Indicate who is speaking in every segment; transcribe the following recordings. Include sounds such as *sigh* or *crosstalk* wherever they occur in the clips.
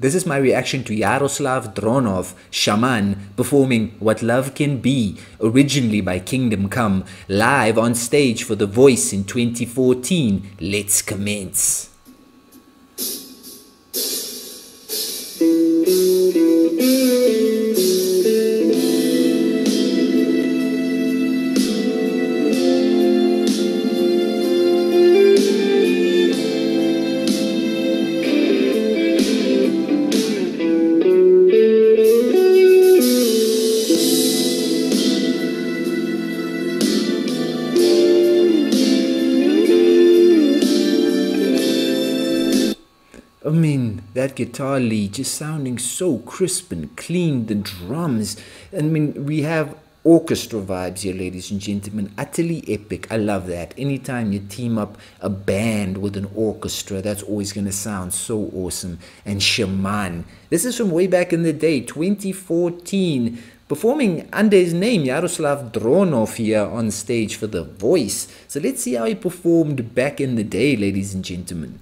Speaker 1: This is my reaction to Yaroslav Dronov, Shaman, performing What Love Can Be, originally by Kingdom Come, live on stage for The Voice in 2014. Let's commence. *laughs* I mean, that guitar lead just sounding so crisp and clean, the drums. I mean, we have orchestra vibes here, ladies and gentlemen. Utterly epic. I love that. Anytime you team up a band with an orchestra, that's always going to sound so awesome. And Shaman. This is from way back in the day, 2014 performing under his name, Yaroslav Dronov, here on stage for The Voice. So let's see how he performed back in the day, ladies and gentlemen.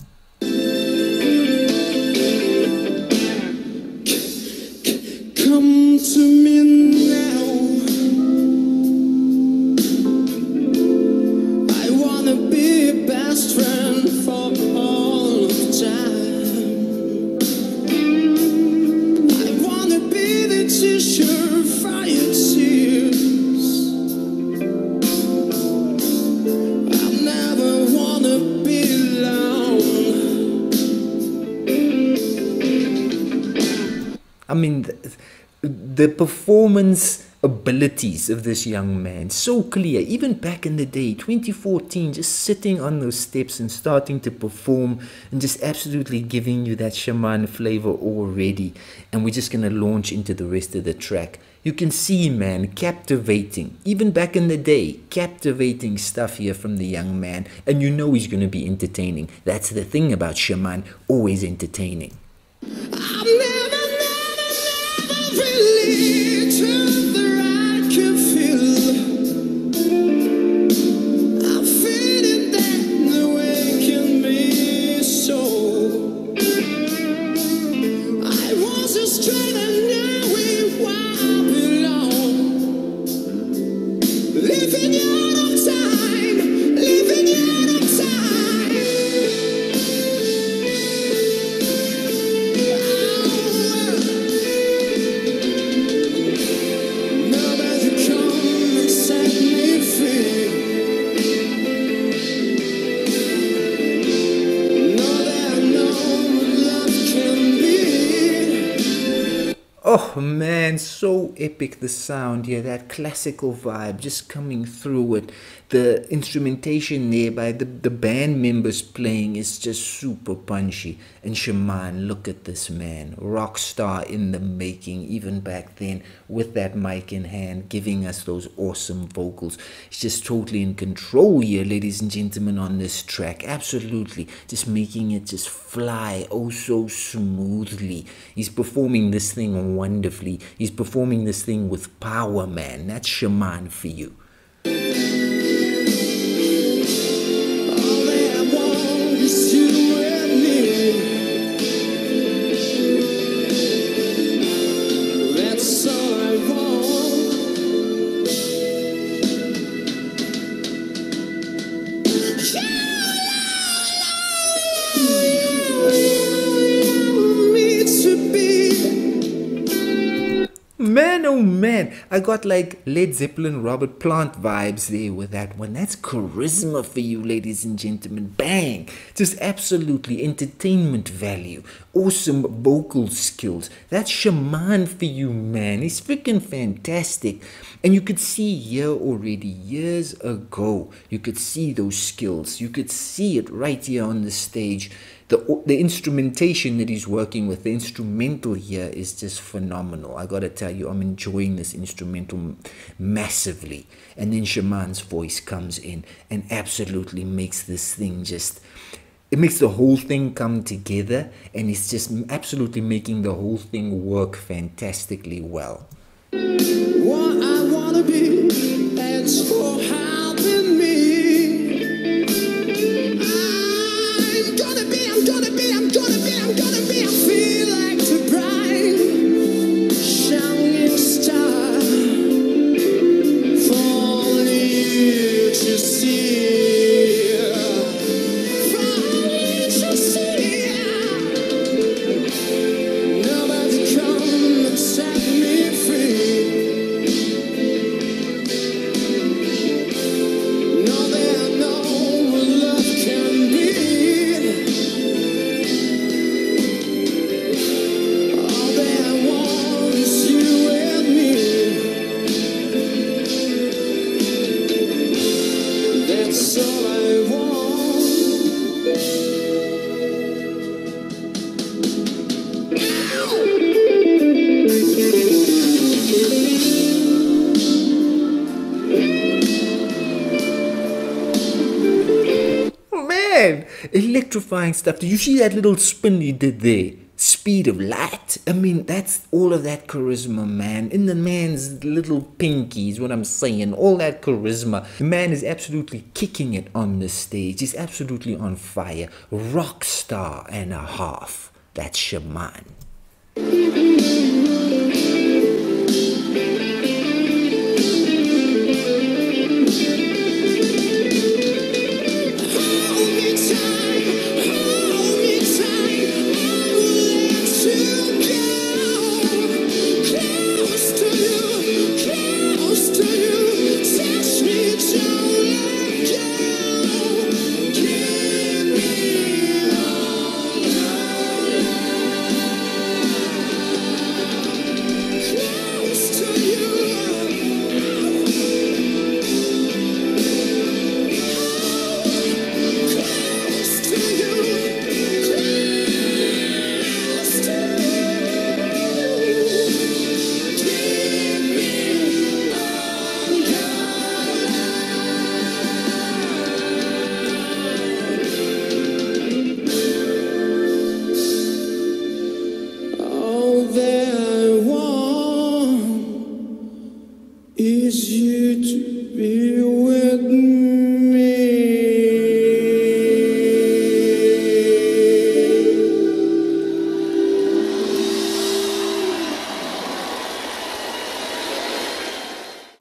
Speaker 2: The
Speaker 1: performance abilities of this young man. So clear. Even back in the day 2014 just sitting on those steps and starting to perform and just absolutely giving you that shaman flavor already. And we're just going to launch into the rest of the track. You can see man captivating. Even back in the day captivating stuff here from the young man. And you know he's going to be entertaining. That's the thing about shaman always entertaining man, so epic the sound here, that classical vibe just coming through it. The instrumentation there by the, the band members playing is just super punchy. And Shaman, look at this man, rock star in the making, even back then, with that mic in hand, giving us those awesome vocals. He's just totally in control here, ladies and gentlemen, on this track. Absolutely. Just making it just fly oh so smoothly. He's performing this thing wonderfully. He's performing this thing with power, man. That's Shaman for you.
Speaker 2: I
Speaker 1: got like Led Zeppelin, Robert Plant vibes there with that one. That's charisma for you, ladies and gentlemen. Bang! Just absolutely entertainment value. Awesome vocal skills. That's Shaman for you, man. He's freaking fantastic. And you could see here already, years ago, you could see those skills. You could see it right here on the stage the the instrumentation that he's working with, the instrumental here is just phenomenal. I gotta tell you, I'm enjoying this instrumental massively. And then Shaman's voice comes in and absolutely makes this thing just. It makes the whole thing come together, and it's just absolutely making the whole thing work fantastically well. Electrifying stuff. Did you see that little spin he did there? speed of light. I mean, that's all of that charisma, man. In the man's little pinkies, what I'm saying, all that charisma. The man is absolutely kicking it on the stage. He's absolutely on fire. Rock star and a half. That's Shaman.
Speaker 2: Is you to be with me.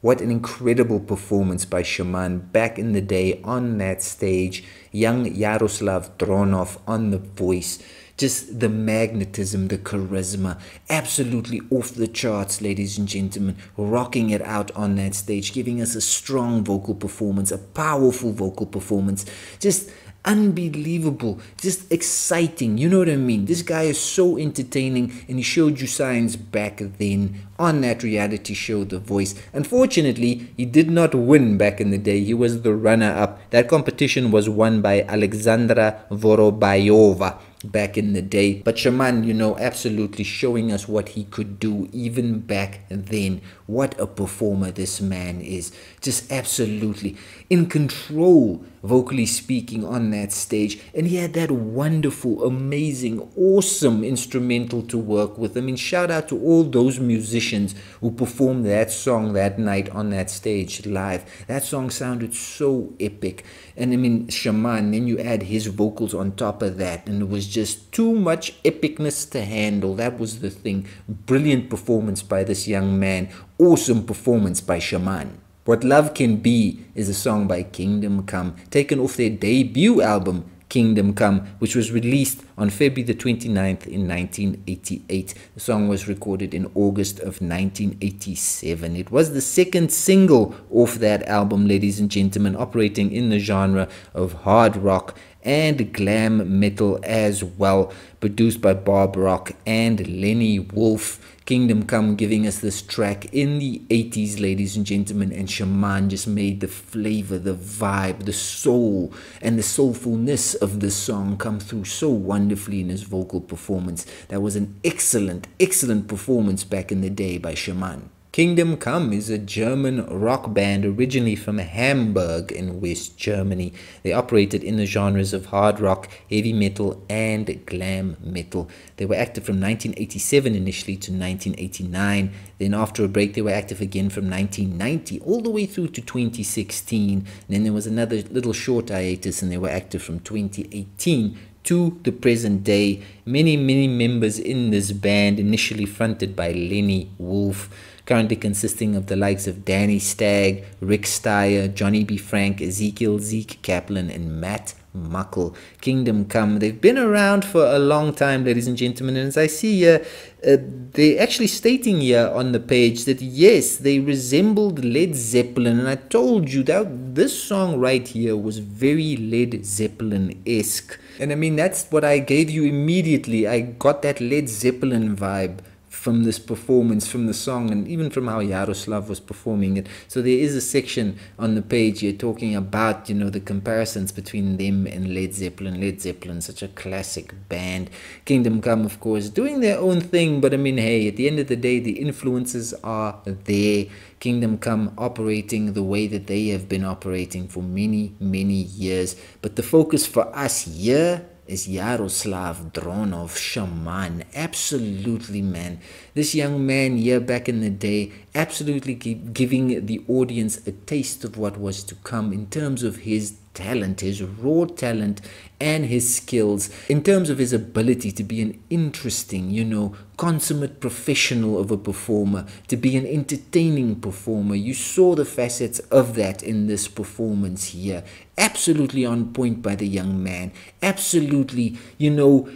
Speaker 1: What an incredible performance by Shaman back in the day on that stage. Young Yaroslav Dronov on the voice. Just the magnetism, the charisma, absolutely off the charts, ladies and gentlemen. Rocking it out on that stage, giving us a strong vocal performance, a powerful vocal performance. Just unbelievable, just exciting. You know what I mean? This guy is so entertaining, and he showed you signs back then on that reality show, The Voice. Unfortunately, he did not win back in the day. He was the runner up. That competition was won by Alexandra Vorobyova back in the day. But Shaman, you know, absolutely showing us what he could do even back then. What a performer this man is. Just absolutely in control, vocally speaking, on that stage. And he had that wonderful, amazing, awesome instrumental to work with. I mean, shout out to all those musicians who performed that song that night on that stage live. That song sounded so epic. And I mean, Shaman, then you add his vocals on top of that, and it was just too much epicness to handle. That was the thing. Brilliant performance by this young man. Awesome performance by Shaman. What Love Can Be is a song by Kingdom Come, taken off their debut album, Kingdom Come, which was released on February the 29th in 1988. The song was recorded in August of 1987. It was the second single off that album, ladies and gentlemen, operating in the genre of hard rock and glam metal as well, produced by Bob Rock and Lenny Wolf. Kingdom Come giving us this track in the 80s, ladies and gentlemen, and Shaman just made the flavor, the vibe, the soul, and the soulfulness of the song come through so wonderfully in his vocal performance. That was an excellent, excellent performance back in the day by Shaman. Kingdom Come is a German rock band originally from Hamburg in West Germany. They operated in the genres of hard rock, heavy metal, and glam metal. They were active from 1987 initially to 1989. Then, after a break, they were active again from 1990 all the way through to 2016. And then there was another little short hiatus, and they were active from 2018 to the present day. Many, many members in this band, initially fronted by Lenny Wolf, currently consisting of the likes of Danny Stag, Rick Steier, Johnny B. Frank, Ezekiel Zeke Kaplan, and Matt Muckle. Kingdom Come. They've been around for a long time, ladies and gentlemen, and as I see here, uh, they're actually stating here on the page that yes, they resembled Led Zeppelin, and I told you that this song right here was very Led Zeppelin esque. And I mean, that's what I gave you immediately. I got that Led Zeppelin vibe from this performance, from the song, and even from how Yaroslav was performing it. So there is a section on the page here talking about, you know, the comparisons between them and Led Zeppelin. Led Zeppelin, such a classic band. Kingdom Come, of course, doing their own thing, but I mean, hey, at the end of the day, the influences are there. Kingdom Come operating the way that they have been operating for many, many years. But the focus for us here is Yaroslav Dronov Shaman. Absolutely, man. This young man here back in the day, absolutely giving the audience a taste of what was to come in terms of his talent, his raw talent, and his skills, in terms of his ability to be an interesting, you know, consummate professional of a performer, to be an entertaining performer. You saw the facets of that in this performance here. Absolutely on point by the young man. Absolutely, you know,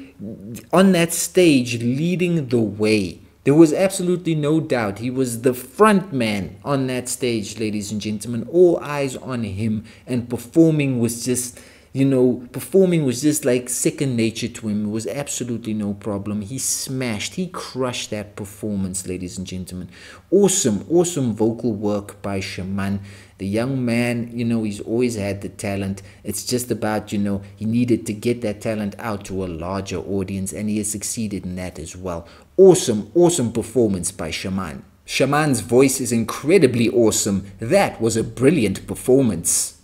Speaker 1: on that stage, leading the way there was absolutely no doubt he was the front man on that stage, ladies and gentlemen. All eyes on him, and performing was just, you know, performing was just like second nature to him. It was absolutely no problem. He smashed, he crushed that performance, ladies and gentlemen. Awesome, awesome vocal work by Shaman. The young man, you know, he's always had the talent. It's just about, you know, he needed to get that talent out to a larger audience, and he has succeeded in that as well. Awesome, awesome performance by Shaman. Shaman's voice is incredibly awesome. That was a brilliant performance.